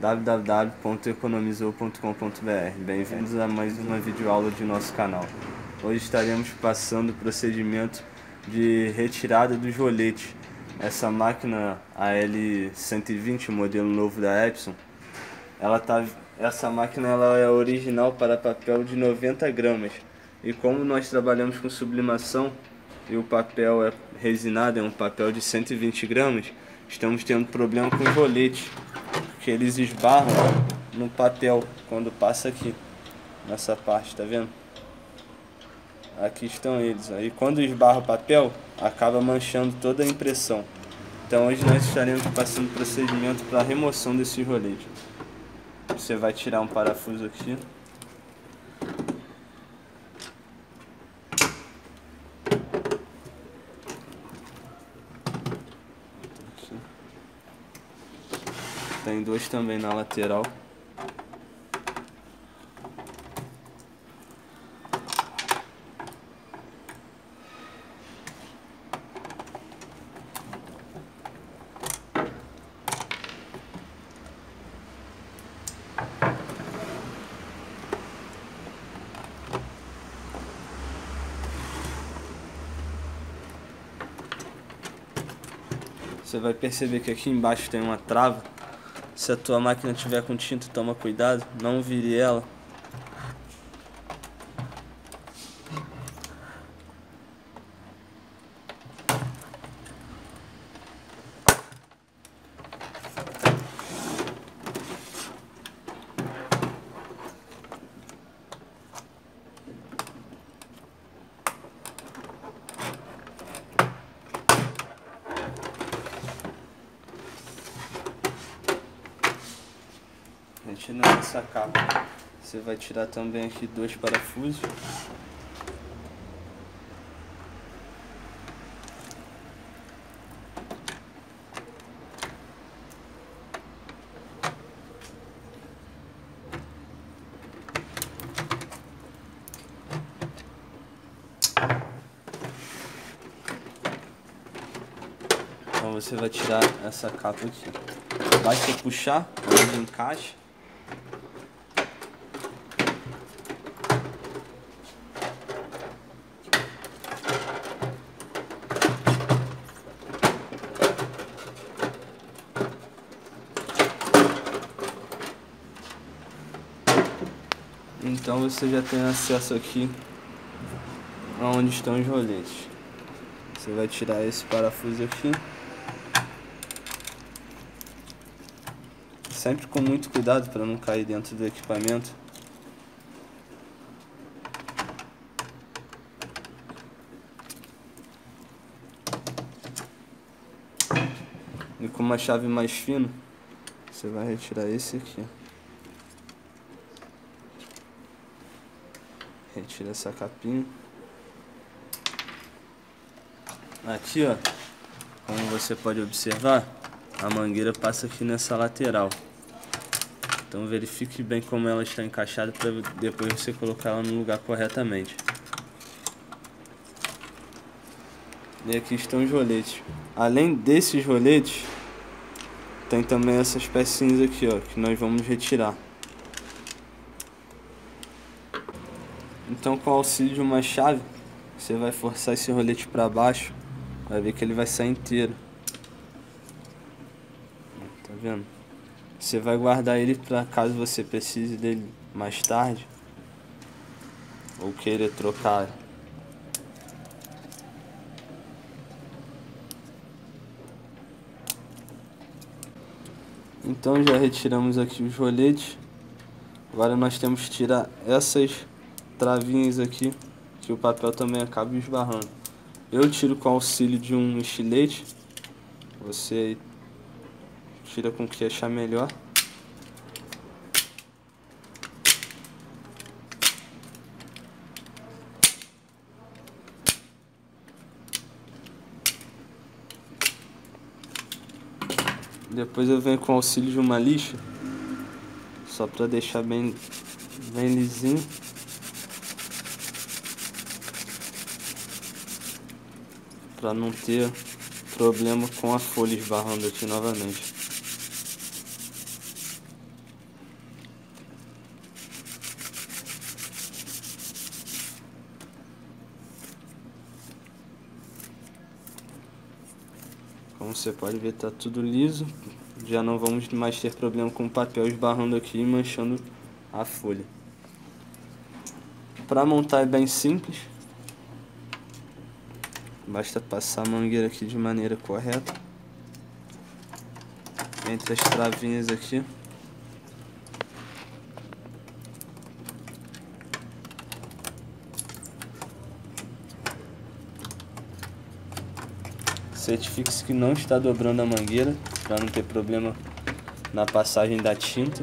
www.economizou.com.br. Bem-vindos a mais uma videoaula de nosso canal. Hoje estaremos passando o procedimento de retirada dos roletes. Essa máquina AL120, modelo novo da Epson, ela tá, essa máquina ela é original para papel de 90 gramas. E como nós trabalhamos com sublimação e o papel é resinado, é um papel de 120 gramas, estamos tendo problema com os roletes, porque eles esbarram no papel quando passa aqui, nessa parte, tá vendo? Aqui estão eles. Aí quando esbarra o papel, acaba manchando toda a impressão. Então hoje nós estaremos passando o procedimento para remoção desses roletes. Você vai tirar um parafuso aqui. Tem dois também na lateral. Você vai perceber que aqui embaixo tem uma trava. Se a tua máquina tiver com tinta, toma cuidado, não vire ela. Retirando essa capa. Você vai tirar também aqui dois parafusos. Então você vai tirar essa capa aqui. Basta puxar, ele encaixa. Então você já tem acesso aqui aonde estão os roletes. Você vai tirar esse parafuso aqui. Sempre com muito cuidado para não cair dentro do equipamento. E com uma chave mais fina, você vai retirar esse aqui. Retira essa capinha. Aqui, ó, como você pode observar, a mangueira passa aqui nessa lateral. Então verifique bem como ela está encaixada para depois você colocar ela no lugar corretamente. E aqui estão os roletes. Além desses roletes, tem também essas pecinhas aqui, ó, que nós vamos retirar. Então com o auxílio de uma chave, você vai forçar esse rolete para baixo, vai ver que ele vai sair inteiro. Tá vendo? Você vai guardar ele para caso você precise dele mais tarde ou queira trocar. Então já retiramos aqui os roletes. Agora nós temos que tirar essas travinhas aqui que o papel também acaba esbarrando. Eu tiro com auxílio de um estilete. Você tira com o que achar melhor. Depois eu venho com auxílio de uma lixa, só para deixar bem, bem lisinho. para não ter problema com a folha esbarrando aqui novamente. Como você pode ver, está tudo liso. Já não vamos mais ter problema com o papel esbarrando aqui e manchando a folha. Para montar é bem simples. Basta passar a mangueira aqui de maneira correta. Entre as travinhas aqui. Certifique-se que não está dobrando a mangueira, para não ter problema na passagem da tinta.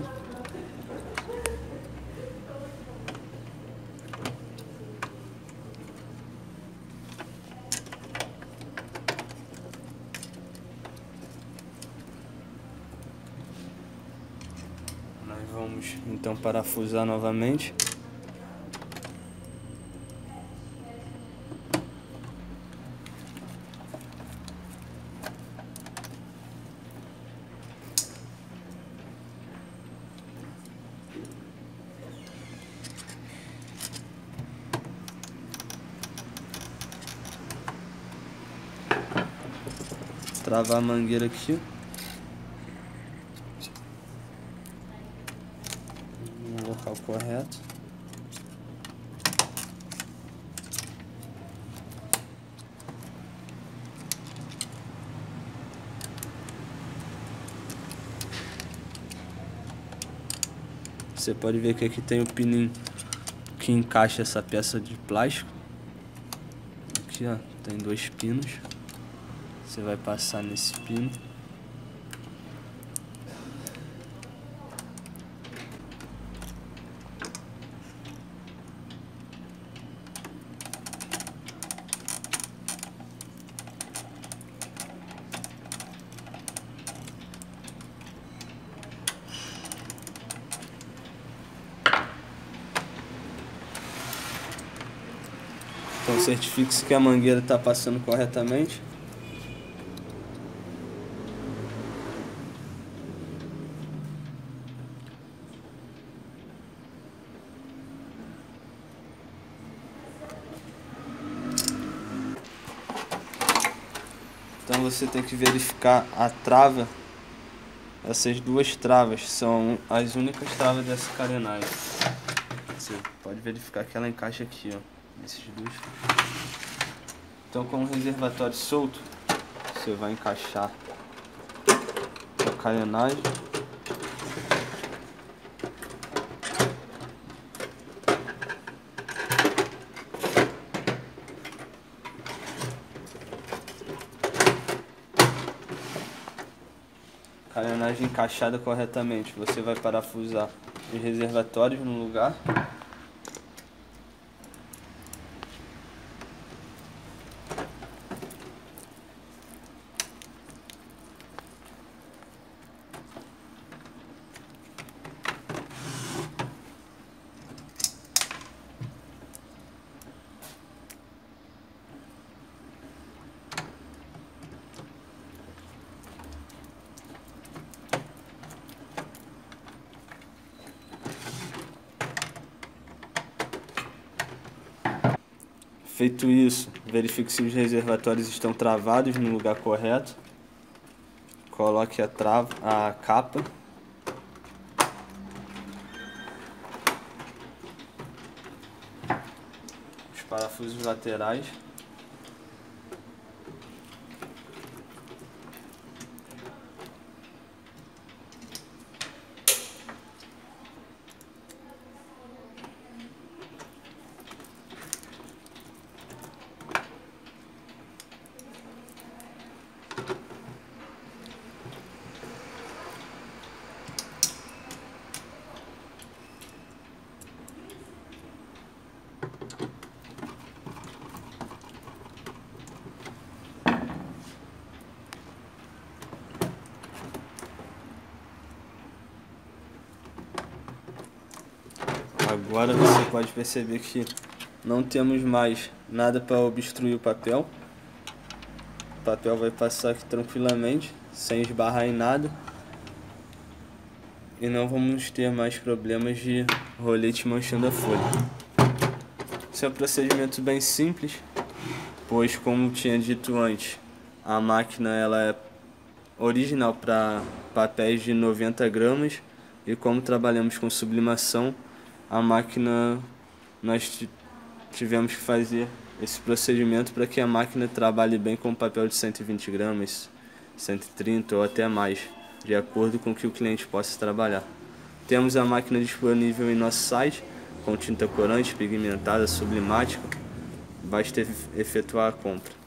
Nós vamos então parafusar novamente. travar a mangueira aqui. No local correto. Você pode ver que aqui tem o pininho que encaixa essa peça de plástico. Aqui ó, tem dois pinos. Você vai passar nesse pino. Então certifique-se que a mangueira está passando corretamente. Então você tem que verificar a trava. Essas duas travas são as únicas travas dessa carenagem. Você pode verificar que ela encaixa aqui, ó. Dois. Então com o reservatório solto, você vai encaixar a carenagem. carenagem encaixada corretamente. Você vai parafusar os reservatórios no lugar. Feito isso, verifique se os reservatórios estão travados no lugar correto. Coloque a, trava, a capa. Os parafusos laterais. Agora você pode perceber que não temos mais nada para obstruir o papel. O papel vai passar aqui tranquilamente, sem esbarrar em nada. E não vamos ter mais problemas de rolete manchando a folha. Esse é um procedimento bem simples, pois como tinha dito antes, a máquina ela é original para papéis de 90 gramas e como trabalhamos com sublimação, a máquina nós tivemos que fazer esse procedimento para que a máquina trabalhe bem com papel de 120 gramas, 130 ou até mais, de acordo com o que o cliente possa trabalhar. Temos a máquina disponível em nosso site, com tinta corante, pigmentada, sublimática. Basta efetuar a compra.